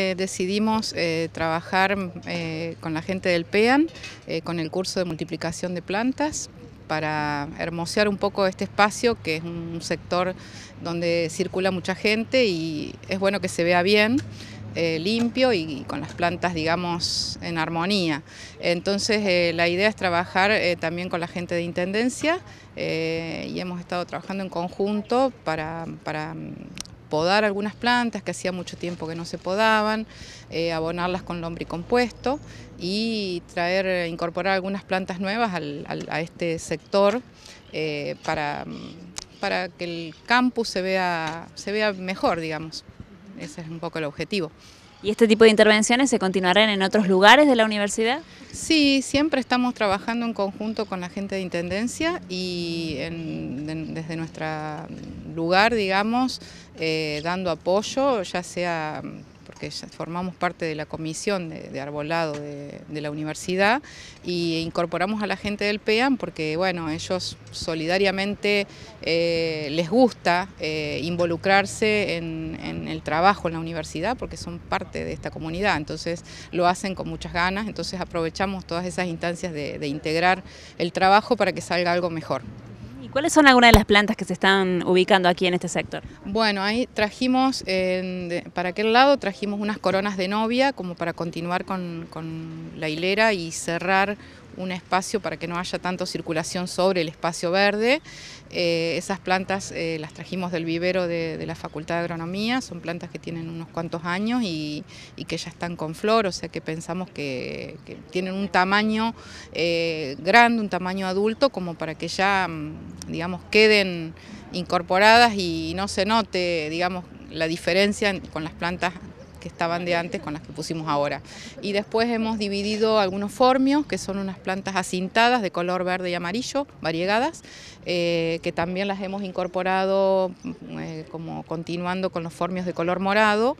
Eh, decidimos eh, trabajar eh, con la gente del PEAN, con el curso de multiplicación de plantas, para hermosear un poco este espacio, que es un sector donde circula mucha gente y es bueno que se vea bien. limpio y, con las plantas, digamos, en armonía. Entonces, la idea es trabajar también con la gente de Intendencia y hemos estado trabajando en conjunto para podar algunas plantas que hacía mucho tiempo que no se podaban, eh, abonarlas con lombricompuesto y traer, incorporar algunas plantas nuevas a este sector eh, para, para que el campus se vea, se vea mejor, digamos. Ese es un poco el objetivo. ¿Y este tipo de intervenciones se continuarán en otros lugares de la universidad? Sí, siempre estamos trabajando en conjunto con la gente de Intendencia y desde nuestro lugar, digamos, eh, dando apoyo, ya sea porque formamos parte de la comisión de, arbolado de, la universidad y incorporamos a la gente del PEAN porque bueno, ellos solidariamente eh, les gusta eh, involucrarse en, el trabajo en la universidad porque son parte de esta comunidad, entonces lo hacen con muchas ganas, entonces aprovechamos todas esas instancias de integrar el trabajo para que salga algo mejor. ¿Cuáles son algunas de las plantas que se están ubicando aquí en este sector? Bueno, ahí trajimos, para aquel lado trajimos unas coronas de novia como para continuar con, con la hilera y cerrar un espacio para que no haya tanto circulación sobre el espacio verde. Eh, esas plantas eh, las trajimos del vivero de, la Facultad de Agronomía, son plantas que tienen unos cuantos años y, que ya están con flor, o sea que pensamos que, tienen un tamaño eh, grande, un tamaño adulto, como para que ya, mm, digamos, queden incorporadas y no se note, digamos, la diferencia con las plantas que estaban de antes con las que pusimos ahora. Y después hemos dividido algunos formios, que son unas plantas acintadas de color verde y amarillo, variegadas, eh, que también las hemos incorporado mm, eh, como continuando con los formios de color morado